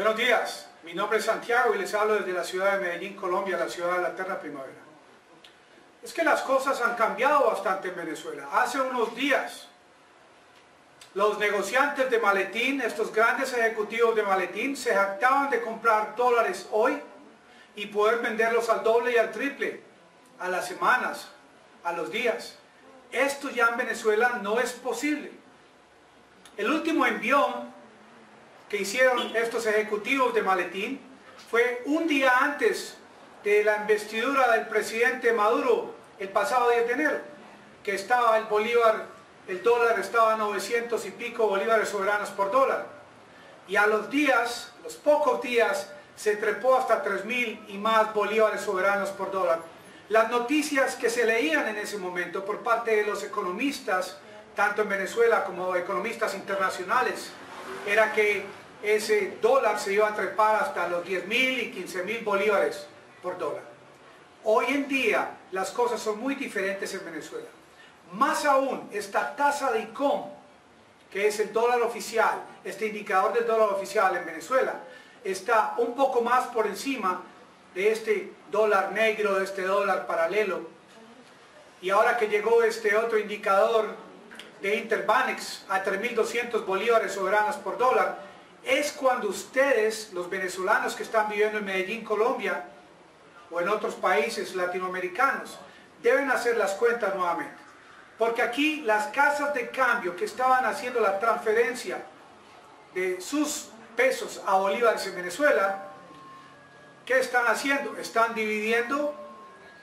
Buenos días, mi nombre es Santiago y les hablo desde la ciudad de Medellín, Colombia, la ciudad de la eterna primavera. Es que las cosas han cambiado bastante en Venezuela. Hace unos días, los negociantes de maletín, estos grandes ejecutivos de maletín, se jactaban de comprar dólares hoy y poder venderlos al doble y al triple, a las semanas, a los días. Esto ya en Venezuela no es posible. El último envión que hicieron estos ejecutivos de maletín fue un día antes de la investidura del presidente Maduro el pasado 10 de enero, que estaba el bolívar, el dólar estaba a 900 y pico bolívares soberanos por dólar. Y a los días, los pocos días, se trepó hasta 3.000 y más bolívares soberanos por dólar. Las noticias que se leían en ese momento por parte de los economistas, tanto en Venezuela como economistas internacionales, era que ese dólar se iba a trepar hasta los 10 mil y 15 mil bolívares por dólar. Hoy en día las cosas son muy diferentes en Venezuela. Más aún, esta tasa de ICOM, que es el dólar oficial, este indicador del dólar oficial en Venezuela, está un poco más por encima de este dólar negro, de este dólar paralelo. Y ahora que llegó este otro indicador de Interbanex a 3.200 bolívares soberanos por dólar, es cuando ustedes, los venezolanos que están viviendo en Medellín, Colombia, o en otros países latinoamericanos, deben hacer las cuentas nuevamente. Porque aquí las casas de cambio que estaban haciendo la transferencia de sus pesos a bolívares en Venezuela, ¿qué están haciendo? Están dividiendo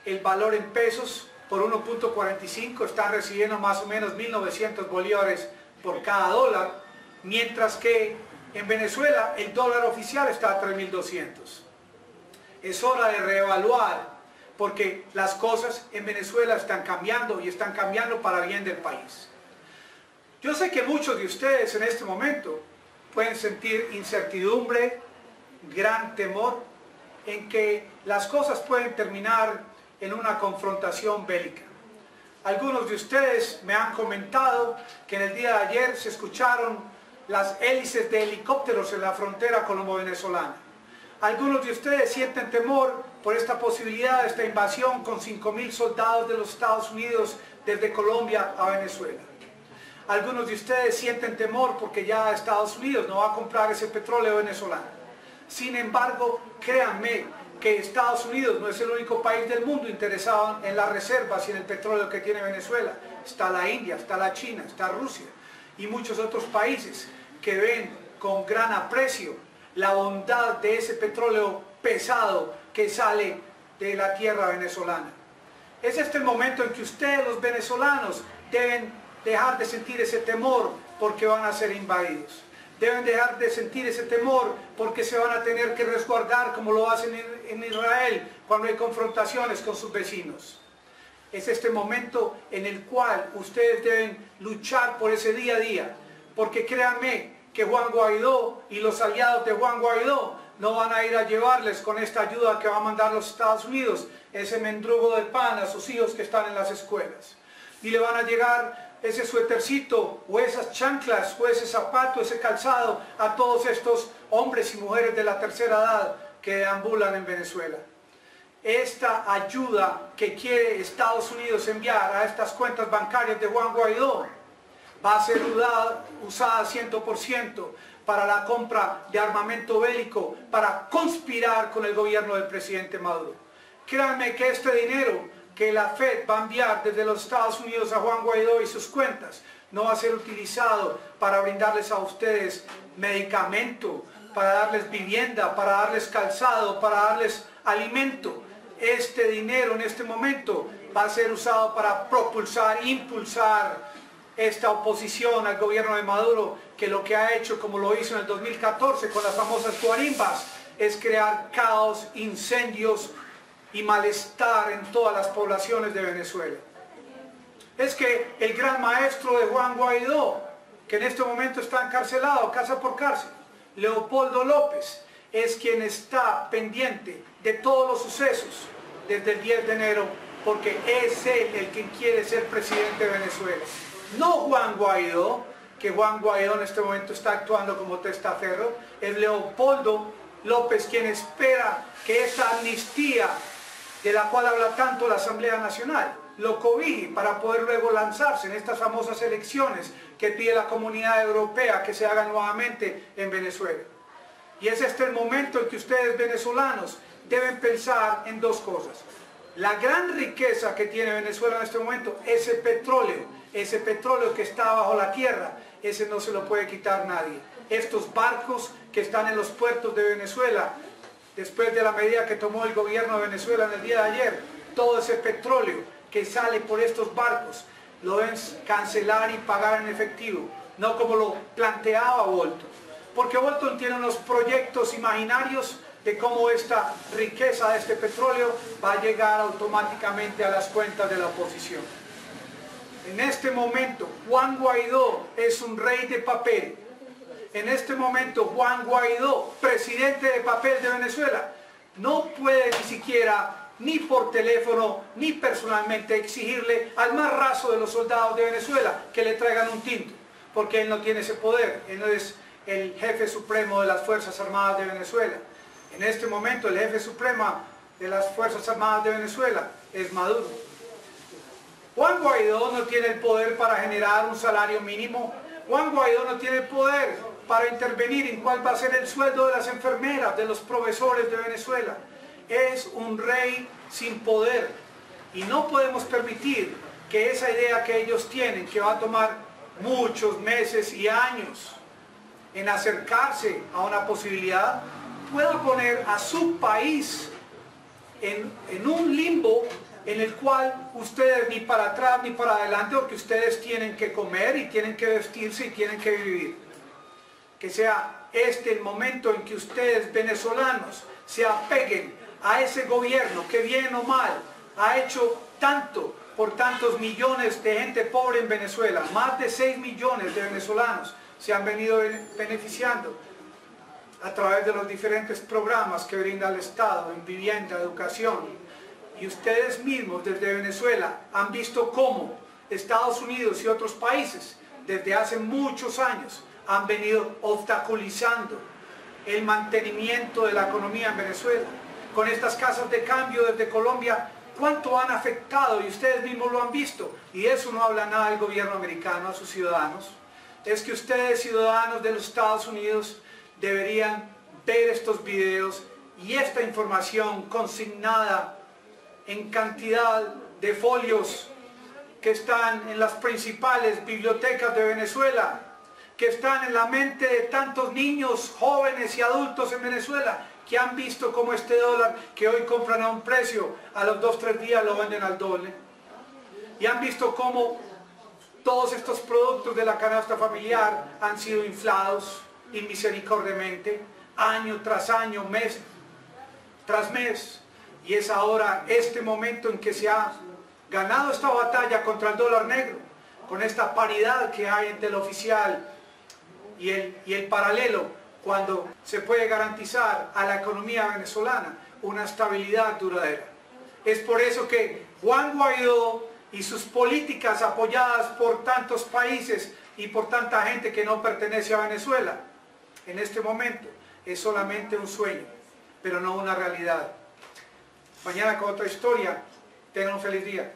el valor en pesos por 1.45, están recibiendo más o menos 1.900 bolívares por cada dólar, mientras que en Venezuela el dólar oficial está a 3.200. Es hora de reevaluar porque las cosas en Venezuela están cambiando y están cambiando para bien del país. Yo sé que muchos de ustedes en este momento pueden sentir incertidumbre, gran temor en que las cosas pueden terminar en una confrontación bélica. Algunos de ustedes me han comentado que en el día de ayer se escucharon las hélices de helicópteros en la frontera colombo-venezolana. Algunos de ustedes sienten temor por esta posibilidad de esta invasión con 5.000 soldados de los Estados Unidos desde Colombia a Venezuela. Algunos de ustedes sienten temor porque ya Estados Unidos no va a comprar ese petróleo venezolano. Sin embargo, créanme que Estados Unidos no es el único país del mundo interesado en las reservas y en el petróleo que tiene Venezuela. Está la India, está la China, está Rusia y muchos otros países que ven con gran aprecio la bondad de ese petróleo pesado que sale de la tierra venezolana. Es este el momento en que ustedes los venezolanos deben dejar de sentir ese temor porque van a ser invadidos. Deben dejar de sentir ese temor porque se van a tener que resguardar como lo hacen en Israel cuando hay confrontaciones con sus vecinos. Es este momento en el cual ustedes deben luchar por ese día a día, porque créanme que Juan Guaidó y los aliados de Juan Guaidó no van a ir a llevarles con esta ayuda que va a mandar los Estados Unidos, ese mendrugo de pan a sus hijos que están en las escuelas. Y le van a llegar ese suétercito o esas chanclas o ese zapato, ese calzado a todos estos hombres y mujeres de la tercera edad que ambulan en Venezuela. Esta ayuda que quiere Estados Unidos enviar a estas cuentas bancarias de Juan Guaidó va a ser usada, 100% para la compra de armamento bélico, para conspirar con el gobierno del presidente Maduro. Créanme que este dinero que la FED va a enviar desde los Estados Unidos a Juan Guaidó y sus cuentas no va a ser utilizado para brindarles a ustedes medicamento, para darles vivienda, para darles calzado, para darles alimento. Este dinero en este momento va a ser usado para propulsar, impulsar esta oposición al gobierno de Maduro, que lo que ha hecho, como lo hizo en el 2014 con las famosas guarimbas, es crear caos, incendios y malestar en todas las poblaciones de Venezuela. Es que el gran maestro de Juan Guaidó, que en este momento está encarcelado, casa por cárcel, Leopoldo López, es quien está pendiente de todos los sucesos desde el 10 de enero, porque es él el quien quiere ser presidente de Venezuela no Juan Guaidó, que Juan Guaidó en este momento está actuando como testaferro, es Leopoldo López quien espera que esta amnistía de la cual habla tanto la Asamblea Nacional, lo cobije para poder luego lanzarse en estas famosas elecciones que pide la comunidad europea que se hagan nuevamente en Venezuela. Y es este el momento en que ustedes venezolanos deben pensar en dos cosas. La gran riqueza que tiene Venezuela en este momento, ese petróleo, ese petróleo que está bajo la tierra, ese no se lo puede quitar nadie. Estos barcos que están en los puertos de Venezuela, después de la medida que tomó el gobierno de Venezuela en el día de ayer, todo ese petróleo que sale por estos barcos, lo deben cancelar y pagar en efectivo, no como lo planteaba Bolton. Porque Bolton tiene unos proyectos imaginarios de cómo esta riqueza de este petróleo va a llegar automáticamente a las cuentas de la oposición. En este momento, Juan Guaidó es un rey de papel. En este momento, Juan Guaidó, presidente de papel de Venezuela, no puede ni siquiera, ni por teléfono, ni personalmente exigirle al más raso de los soldados de Venezuela que le traigan un tinto, porque él no tiene ese poder, él no es el jefe supremo de las Fuerzas Armadas de Venezuela. En este momento el jefe supremo de las Fuerzas Armadas de Venezuela es Maduro. Juan Guaidó no tiene el poder para generar un salario mínimo. Juan Guaidó no tiene el poder para intervenir en cuál va a ser el sueldo de las enfermeras, de los profesores de Venezuela. Es un rey sin poder. Y no podemos permitir que esa idea que ellos tienen, que va a tomar muchos meses y años en acercarse a una posibilidad, pueda poner a su país en, en un limbo en el cual ustedes ni para atrás ni para adelante, porque ustedes tienen que comer y tienen que vestirse y tienen que vivir. Que sea este el momento en que ustedes venezolanos se apeguen a ese gobierno que bien o mal ha hecho tanto por tantos millones de gente pobre en Venezuela. Más de 6 millones de venezolanos se han venido beneficiando a través de los diferentes programas que brinda el Estado en vivienda, educación, y ustedes mismos desde Venezuela han visto cómo Estados Unidos y otros países desde hace muchos años han venido obstaculizando el mantenimiento de la economía en Venezuela. Con estas casas de cambio desde Colombia, ¿cuánto han afectado? Y ustedes mismos lo han visto. Y eso no habla nada del gobierno americano a sus ciudadanos. Es que ustedes, ciudadanos de los Estados Unidos, deberían ver estos videos y esta información consignada en cantidad de folios que están en las principales bibliotecas de Venezuela, que están en la mente de tantos niños, jóvenes y adultos en Venezuela, que han visto cómo este dólar que hoy compran a un precio, a los dos, tres días lo venden al doble. Y han visto cómo todos estos productos de la canasta familiar han sido inflados inmisericordiamente, año tras año, mes tras mes. Y es ahora este momento en que se ha ganado esta batalla contra el dólar negro, con esta paridad que hay entre el oficial y el, y el paralelo, cuando se puede garantizar a la economía venezolana una estabilidad duradera. Es por eso que Juan Guaidó y sus políticas apoyadas por tantos países y por tanta gente que no pertenece a Venezuela, en este momento es solamente un sueño, pero no una realidad. Mañana con otra historia. Tengan un feliz día.